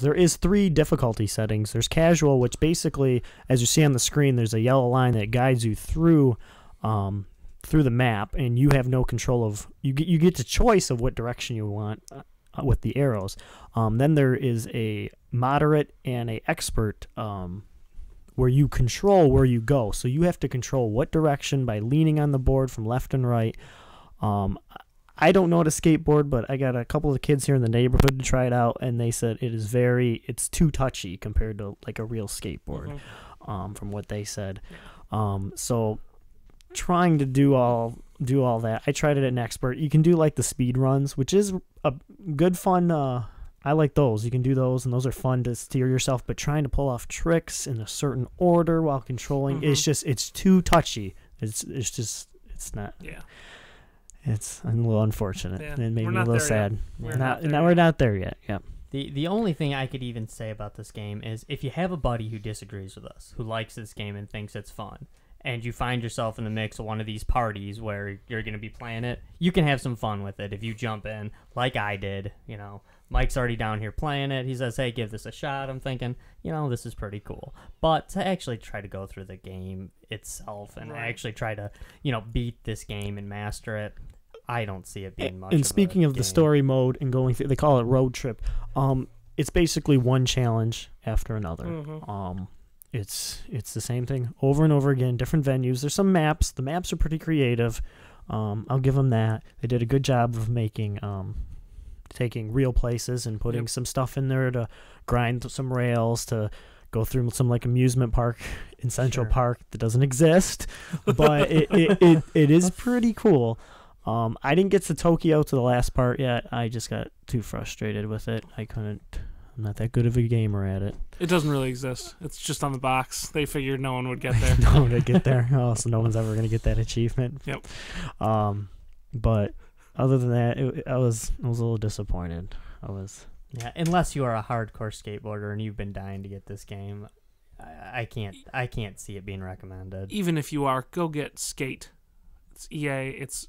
There is three difficulty settings. There's casual, which basically, as you see on the screen, there's a yellow line that guides you through, um, through the map, and you have no control of. You get you get the choice of what direction you want uh, with the arrows. Um, then there is a moderate and a expert. Um, where you control where you go. So you have to control what direction by leaning on the board from left and right. Um, I don't know how to skateboard, but I got a couple of kids here in the neighborhood to try it out, and they said it is very, it's too touchy compared to like a real skateboard, um, from what they said. Um, so trying to do all do all that, I tried it at an expert. You can do like the speed runs, which is a good fun. Uh, I like those. You can do those, and those are fun to steer yourself. But trying to pull off tricks in a certain order while controlling, it's just it's too touchy. It's it's just it's not. Yeah. It's a little unfortunate. Yeah, and it made we're me a little there yet. sad. We're Not, not there now we're not there yet. Yeah. The the only thing I could even say about this game is if you have a buddy who disagrees with us, who likes this game and thinks it's fun, and you find yourself in the mix of one of these parties where you're going to be playing it, you can have some fun with it if you jump in like I did. You know, Mike's already down here playing it. He says, "Hey, give this a shot." I'm thinking, you know, this is pretty cool. But to actually try to go through the game itself and Right. actually try to, you know, beat this game and master it, I don't see it being much. and speaking of the story mode and going through, they call it road trip. Um, it's basically one challenge after another. Mhm. Um, it's it's the same thing over and over again, different venues. There's some maps. The maps are pretty creative. Um, I'll give them that. They did a good job of making um, taking real places and putting Yep. some stuff in there to grind some rails to go through some like amusement park in Central Sure. Park that doesn't exist, but it, it, it, it is pretty cool. Um, I didn't get to Tokyo to the last part yet. I just got too frustrated with it. I couldn't. I'm not that good of a gamer at it. It doesn't really exist. It's just on the box. They figured no one would get there. no one would get there. Oh, so no one's ever gonna get that achievement. Yep. Um, but other than that, it, I was I was a little disappointed. I was. Yeah, unless you are a hardcore skateboarder and you've been dying to get this game, I, I can't. I can't see it being recommended. Even if you are, go get Skate. It's EA. It's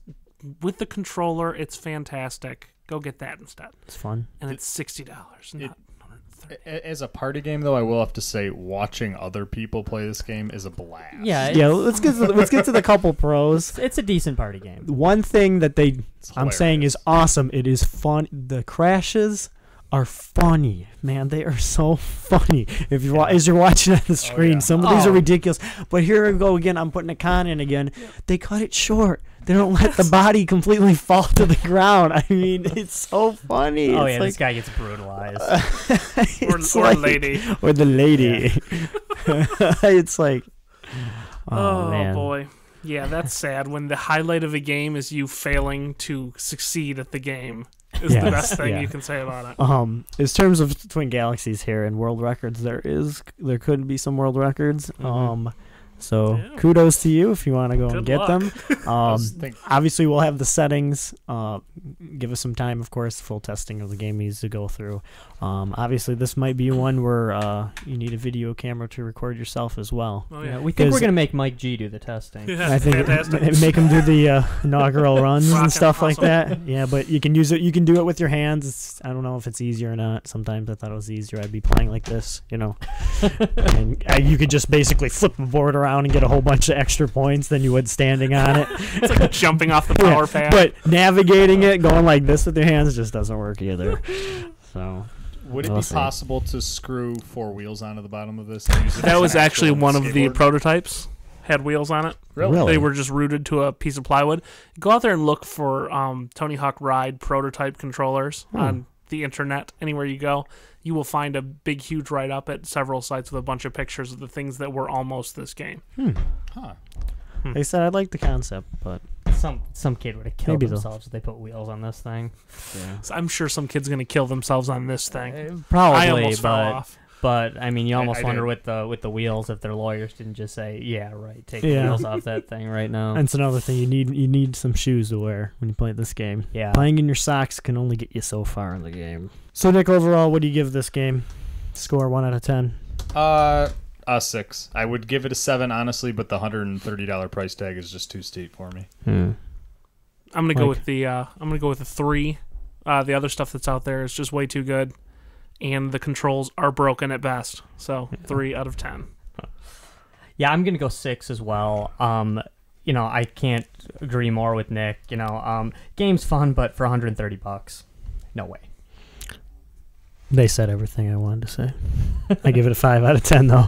with the controller. It's fantastic. Go get that instead. It's fun. And it's sixty dollars. It- Not 130. A- As a party game, though, I will have to say watching other people play this game is a blast. Yeah, yeah. Let's get to the, let's get to the couple pros. It's, it's a decent party game. One thing that they I'm saying is awesome. It is fun. The crashes are funny, man. They are so funny. If you wa- as you're watching on the oh, screen, yeah. some of these are Oh. ridiculous. But here we go again. I'm putting a con in again. They cut it short. They don't let the body completely fall to the ground. I mean, it's so funny. Oh It's yeah, like, this guy gets brutalized. Or, it's or like- lady. or the lady. it's like, oh, Oh, man. boy. Yeah, that's sad. When the highlight of a game is you failing to succeed at the game, is Yes, the best thing yeah. you can say about it. Um, in terms of Twin Galaxies here and world records, there is there could be some world records. Um, so Yeah. kudos to you if you want to go and get luck. them. Um, obviously we'll have the settings. Uh, give us some time, of course. Full testing of the game needs to go through. Um, obviously this might be one where uh, you need a video camera to record yourself as well. Oh, yeah, yeah. we think we're gonna make Mike G do the testing. Yeah, I think fantastic. it- make them do the uh, inaugural runs Rockin' and stuff like that. Yeah, but you can use it. You can do it with your hands. It's, I don't know if it's easier or not. Sometimes I thought it was easier. I'd be playing like this, you know, and uh, you could just basically flip the board around and get a whole bunch of extra points than you would standing on it. It's like jumping off the Yeah, power pad. But navigating it, going like this with your hands, just doesn't work either. So would it We'll be see. possible to screw four wheels onto the bottom of this? and use it that was actually actual one of the prototypes. Had wheels on it. Really? Really? They were just rooted to a piece of plywood. Go out there and look for um, Tony Hawk Ride prototype controllers Hmm. on the internet. Anywhere you go, you will find a big, huge write up at several sites with a bunch of pictures of the things that were almost this game. Huh. they said I like the concept, but Some some kid would have killed Maybe they'll- themselves if they put wheels on this thing. yeah. So I'm sure some kid's gonna kill themselves on this thing. Uh, I Probably, almost fell but off. But I mean, you almost I wonder did. with the with the wheels if their lawyers didn't just say, "Yeah, right, take Yeah. the wheels off that thing right now." And it's another thing you need. You need some shoes to wear when you play this game. yeah, Playing in your socks can only get you so far in the game. So, Nick, overall, what do you give this game? Score one out of ten. Uh, a six. I would give it a seven, honestly, but the hundred and thirty dollar price tag is just too steep for me. Hmm. I'm gonna go with the uh, I'm gonna go with the three. Uh, the other stuff that's out there is just way too good, and the controls are broken at best. So three out of ten. Yeah, I'm gonna go six as well. Um, you know, I can't agree more with Nick. You know, um, game's fun, but for 130 bucks, no way. They said everything I wanted to say. I give it a five out of ten though.